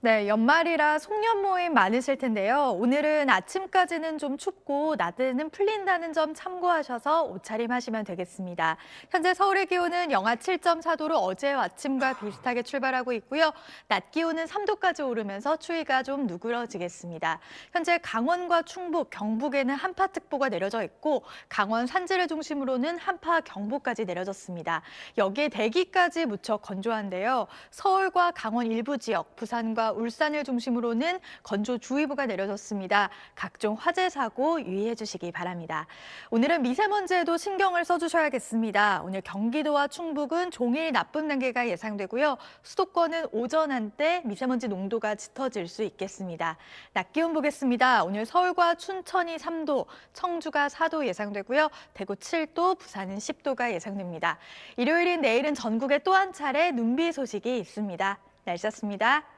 네, 연말이라 송년 모임 많으실 텐데요. 오늘은 아침까지는 좀 춥고 낮에는 풀린다는 점 참고하셔서 옷차림 하시면 되겠습니다. 현재 서울의 기온은 영하 7.4도로 어제 아침과 비슷하게 출발하고 있고요. 낮 기온은 3도까지 오르면서 추위가 좀 누그러지겠습니다. 현재 강원과 충북, 경북에는 한파특보가 내려져 있고 강원 산지를 중심으로는 한파 경보까지 내려졌습니다. 여기에 대기까지 무척 건조한데요. 서울과 강원 일부 지역, 부산과 울산을 중심으로는 건조주의보가 내려졌습니다. 각종 화재 사고 유의해 주시기 바랍니다. 오늘은 미세먼지에도 신경을 써주셔야겠습니다. 오늘 경기도와 충북은 종일 나쁨 단계가 예상되고요. 수도권은 오전 한때 미세먼지 농도가 짙어질 수 있겠습니다. 낮 기온 보겠습니다. 오늘 서울과 춘천이 3도, 청주가 4도 예상되고요. 대구 7도, 부산은 10도가 예상됩니다. 일요일인 내일은 전국에 또 한 차례 눈비 소식이 있습니다. 날씨였습니다.